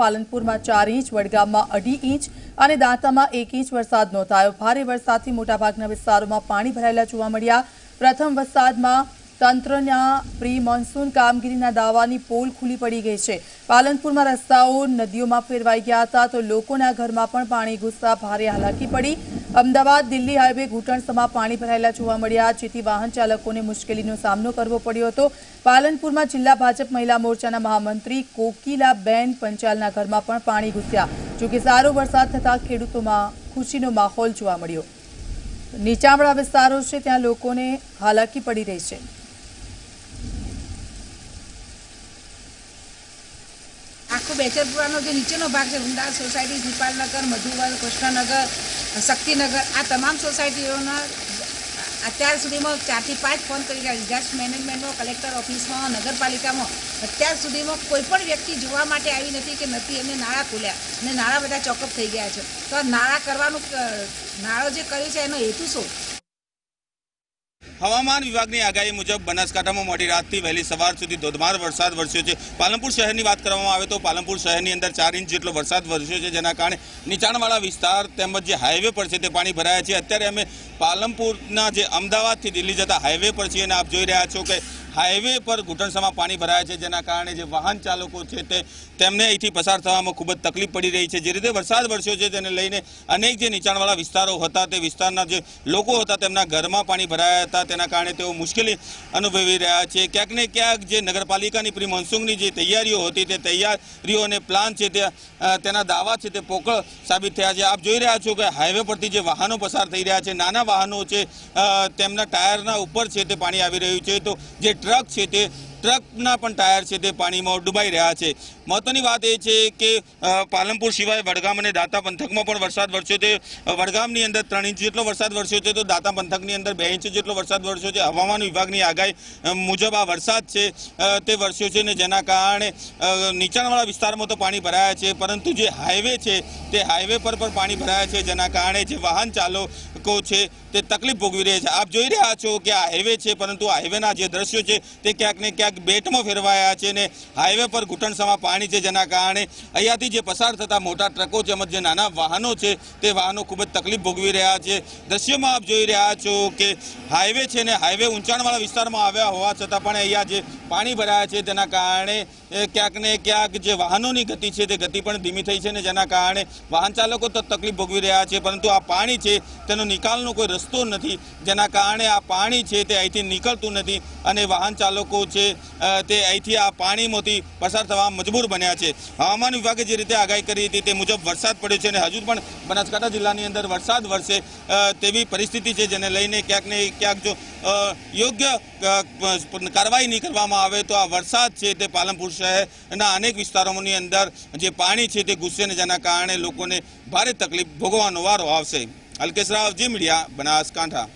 પાલનપુરમાં ચાર ઇંચ, વડગામમાં અઢી ઇંચ અને દાંતામાં એક ઇંચ વરસાદ નોંધાયો. ભારે વરસાદથી મોટાભાગના વિસ્તારોમાં પાણી ભરાયેલા જોવા મળ્યા. પ્રથમ વરસાદમાં તંત્રના પ્રી મોન્સૂન કામગીરીના દાવાની પોલ ખુલ્લી પડી ગઈ છે. પાલનપુરમાં રસ્તાઓ નદીઓમાં ફેરવાઈ ગયા હતા તો લોકોના ઘરમાં પણ પાણી ઘૂસતા ભારે હાલાકી પડી. અમદાવાદ દિલ્હી હાઈવે ઘૂંટણસમાં પાણી ભરાયેલા જોવા મળ્યા. જેથી વાહન ચાલકોને મુશ્કેલીનો સામનો કરવો પડ્યો હતો. પાલનપુરમાં જિલ્લા ભાજપ મહિલા મોરચાના મહામંત્રી કોકિલાબેન પંચાલના ઘરમાં પણ પાણી ઘૂસ્યા. જોકે સારો વરસાદ થતાં ખેડૂતોમાં ખુશીનો માહોલ જોવા મળ્યો. નીચાણવાળા વિસ્તારો છે, ત્યાં લોકોને હાલાકી પડી રહી છે. આખો બેચરપુરાનો જે નીચેનો ભાગ છે વૃંદાવન સોસાયટી દીપાલનગર મધુવન કૃષ્ણનગર, શક્તિનગર, આ તમામ સોસાયટીઓના અત્યાર સુધીમાં ચારથી પાંચ ફોન કરી રહ્યા ડિઝાસ્ટર મેનેજમેન્ટમાં, કલેક્ટર ઓફિસમાં, નગરપાલિકામાં અત્યાર સુધીમાં કોઈ પણ વ્યક્તિ જોવા માટે આવી નથી કે નથી એમને નાણાં ખોલ્યા અને નાણાં બધા ચોકઅપ થઈ ગયા છે. તો આ કરવાનું નાળો જે કર્યું છે, એનો હેતુ શું? હવામાન વિભાગની આગાહી મુજબ બનાસકાંઠામાં મોડી રાતથી વહેલી સવાર સુધી ધોધમાર વરસાદ વરસ્યો છે. પાલનપુર શહેરની વાત કરવામાં આવે તો પાલનપુર શહેરની અંદર ચાર ઇંચ જેટલો વરસાદ વરસ્યો છે, જેના કારણે નીચાણવાળા વિસ્તાર તેમજ જે હાઈવે પર છે તે પાણી ભરાયા છે. અત્યારે અમે પાલનપુરના જે અમદાવાદથી દિલ્હી જતા હાઈવે પર છીએ અને આપ જોઈ રહ્યા છો કે હાઈવે પર ઘૂંટણસામાં પાણી ભરાયા છે, જેના કારણે જે વાહન ચાલકો છે તે તેમને અહીંથી પસાર થવામાં ખૂબ જ તકલીફ પડી રહી છે. જે રીતે વરસાદ વરસ્યો છે તેને લઈને અનેક જે નીચાણવાળા વિસ્તારો હતા તે વિસ્તારના જે લોકો હતા તેમના ઘરમાં પાણી ભરાયા હતા. તેના કારણે તેઓ મુશ્કેલી અનુભવી રહ્યા છે. ક્યાંક ને ક્યાંક જે નગરપાલિકાની પ્રી મોન્સૂનની જે તૈયારીઓ હતી, તે તૈયારીઓ અને પ્લાન છે તે તેના દાવા છે તે પોકળ સાબિત થયા છે. આપ જોઈ રહ્યા છો કે હાઈવે પરથી જે વાહનો પસાર થઈ રહ્યા છે, નાના વાહનો છે તેમના ટાયરના ઉપર છે તે પાણી આવી રહ્યું છે. તો જે ટ્રક છે તે ટ્રકના પણ ટાયર છે તે પાણીમાં ડૂબાઈ રહ્યા છે. મહત્વની વાત એ છે કે પાલનપુર સિવાય વડગામ અને દાંતા પંથકમાં પણ વરસાદ વરસ્યો છે. વડગામની અંદર ત્રણ ઇંચ જેટલો વરસાદ વરસ્યો છે તો દાંતા પંથકની અંદર બે ઇંચ જેટલો વરસાદ વરસ્યો છે. હવામાન વિભાગની આગાહી મુજબ આ વરસાદ છે તે વરસ્યો છે ને જેના કારણે નીચાણવાળા વિસ્તારમાં તો પાણી ભરાયા છે, પરંતુ જે હાઈવે છે તે હાઈવે પર પણ પાણી ભરાયા છે જેના કારણે જે વાહન ચાલકો છે તે તકલીફ ભોગવી રહ્યા છે. આપ જોઈ રહ્યા છો કે આ હાઈવે છે, પરંતુ હાઈવેના જે દ્રશ્યો છે તે ક્યાંક ને ક્યાંક બેટમાં ફેરવાયા છે ને હાઈવે પર ઘૂંટણસામાં પાણી છે જેના કારણે અહીંયાથી જે પસાર થતા મોટા ટ્રકો તેમજ જે નાના વાહનો છે તે વાહનો ખૂબ જ તકલીફ ભોગવી રહ્યા છે. દ્રશ્યમાં આપ જોઈ રહ્યા છો કે હાઈવે છે ને હાઈવે ઊંચાણવાળા વિસ્તારમાં આવ્યા હોવા છતાં પણ અહીંયા જે પાણી ભરાયા છે તેના કારણે ક્યાંક ને ક્યાંક જે વાહનોની ગતિ છે તે ગતિ પણ ધીમી થઈ છે ને જેના કારણે વાહન ચાલકો તો તકલીફ ભોગવી રહ્યા છે પરંતુ આ પાણી છે તેનો નિકાલનો કોઈ રસ્તો નથી જેના કારણે આ પાણી છે તે અહીંથી નીકળતું નથી અને વાહન ચાલકો છે તે અહીંથી આ પાણીમાંથી પસાર થવા મજબૂર બન્યા છે. હવામાન વિભાગે જે રીતે આગાહી કરી હતી તે મુજબ વરસાદ પડ્યો છે અને હજુ પણ બનાસકાંઠા જિલ્લાની અંદર વરસાદ વરસે તેવી પરિસ્થિતિ છે જેને લઈને ક્યાંક ને ક્યાંક જો યોગ્ય કાર્યવાહી નહીં કરવામાં આવે તો આ વરસાદ છે તે પાલનપુર શહેરના અનેક વિસ્તારોની અંદર જે પાણી છે તે ઘૂસશે ને જેના કારણે લોકોને ભારે તકલીફ ભોગવવાનો વારો આવશે. અલ્કેશ રાવ, જી મીડિયા, બનાસકાંઠા.